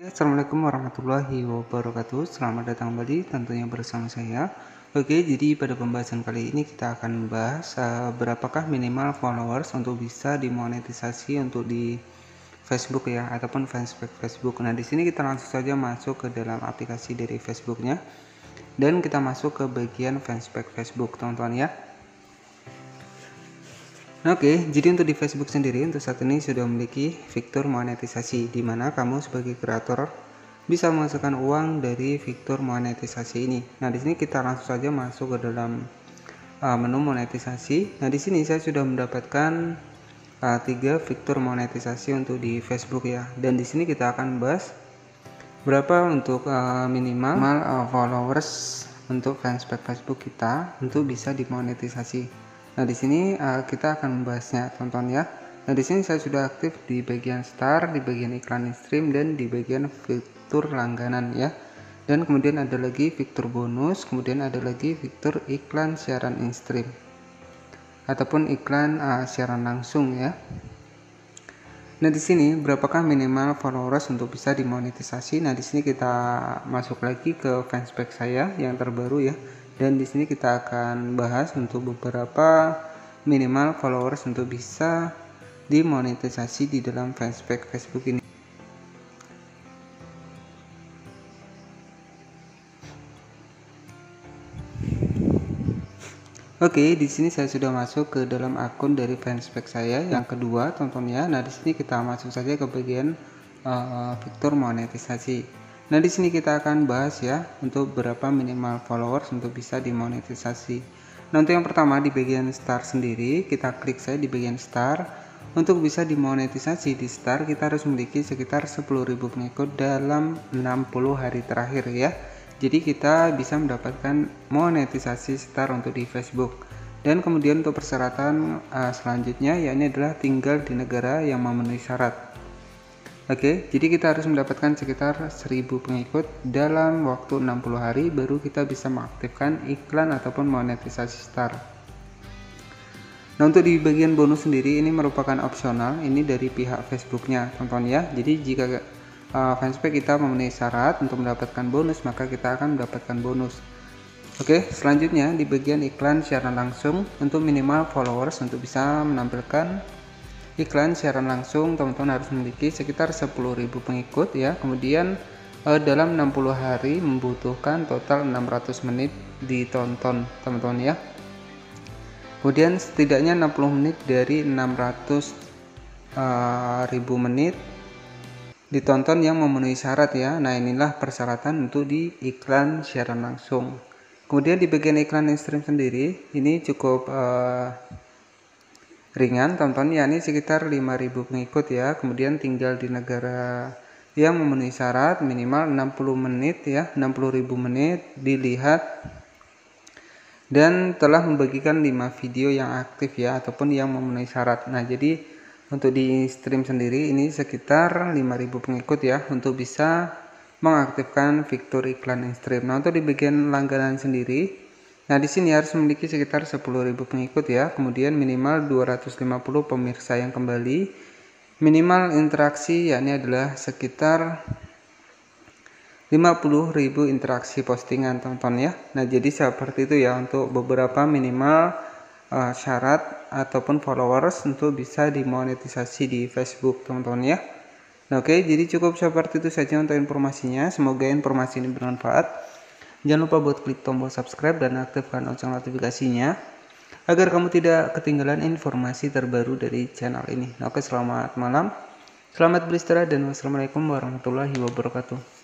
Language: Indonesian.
Assalamualaikum warahmatullahi wabarakatuh. Selamat datang kembali tentunya bersama saya. Oke jadi pada pembahasan kali ini kita akan membahas uh, Berapakah minimal followers untuk bisa dimonetisasi untuk di Facebook ya Ataupun fanspage Facebook. Nah di sini kita langsung saja masuk ke dalam aplikasi dari Facebooknya. Dan kita masuk ke bagian fanspage Facebook teman-teman ya Oke, jadi untuk di Facebook sendiri untuk saat ini sudah memiliki fitur monetisasi di mana kamu sebagai kreator bisa menghasilkan uang dari fitur monetisasi ini. Nah, di sini kita langsung saja masuk ke dalam uh, menu monetisasi. Nah, di sini saya sudah mendapatkan uh, tiga fitur monetisasi untuk di Facebook ya. Dan di sini kita akan bahas berapa untuk uh, minimal uh, followers untuk fanspage Facebook kita untuk bisa dimonetisasi. Nah, di sini uh, kita akan membahasnya, teman-teman ya. Nah, di sini saya sudah aktif di bagian start, di bagian iklan stream dan di bagian fitur langganan ya. Dan kemudian ada lagi fitur bonus, kemudian ada lagi fitur iklan siaran in-stream ataupun iklan uh, siaran langsung ya. Nah, di sini berapakah minimal followers untuk bisa dimonetisasi? Nah, di sini kita masuk lagi ke fanspage saya yang terbaru ya dan di sini kita akan bahas untuk beberapa minimal followers untuk bisa dimonetisasi di dalam fanspage Facebook ini. Oke, di sini saya sudah masuk ke dalam akun dari fanspage saya yang kedua, tonton ya. Nah, di sini kita masuk saja ke bagian uh, fitur monetisasi. Nah, di sini kita akan bahas ya untuk berapa minimal followers untuk bisa dimonetisasi. Nah, untuk yang pertama di bagian start sendiri, kita klik saja di bagian start. Untuk bisa dimonetisasi di start, kita harus memiliki sekitar 10.000 pengikut dalam 60 hari terakhir ya. Jadi kita bisa mendapatkan monetisasi start untuk di Facebook. Dan kemudian untuk persyaratan uh, selanjutnya ya ini adalah tinggal di negara yang memenuhi syarat. Oke, jadi kita harus mendapatkan sekitar 1000 pengikut dalam waktu 60 hari baru kita bisa mengaktifkan iklan ataupun monetisasi start. Nah, untuk di bagian bonus sendiri ini merupakan opsional, ini dari pihak Facebooknya, teman-teman ya. Jadi jika uh, fanspage kita memenuhi syarat untuk mendapatkan bonus, maka kita akan mendapatkan bonus. Oke, selanjutnya di bagian iklan siaran langsung untuk minimal followers untuk bisa menampilkan iklan siaran langsung teman-teman harus memiliki sekitar 10.000 pengikut ya. Kemudian eh, dalam 60 hari membutuhkan total 600 menit ditonton teman-teman ya. Kemudian setidaknya 60 menit dari 600 uh, ribu menit ditonton yang memenuhi syarat ya. Nah inilah persyaratan untuk di iklan siaran langsung. Kemudian di bagian iklan stream sendiri ini cukup uh, ringan tonton ya ini sekitar 5000 pengikut ya. Kemudian tinggal di negara yang memenuhi syarat minimal 60 menit ya 60.000 menit dilihat. Dan telah membagikan 5 video yang aktif ya ataupun yang memenuhi syarat. Nah jadi untuk di stream sendiri ini sekitar 5000 pengikut ya untuk bisa mengaktifkan fitur iklan in stream. Nah untuk di bagian langganan sendiri Nah, di sini harus memiliki sekitar 10.000 pengikut ya, kemudian minimal 250 pemirsa yang kembali. Minimal interaksi yakni adalah sekitar 50.000 interaksi postingan teman-teman ya. Nah, jadi seperti itu ya untuk beberapa minimal uh, syarat ataupun followers untuk bisa dimonetisasi di Facebook teman-teman ya. Nah, oke, jadi cukup seperti itu saja untuk informasinya. Semoga informasi ini bermanfaat. Jangan lupa buat klik tombol subscribe dan aktifkan lonceng notifikasinya agar kamu tidak ketinggalan informasi terbaru dari channel ini. Oke, selamat malam. Selamat beristirahat dan wassalamualaikum warahmatullahi wabarakatuh.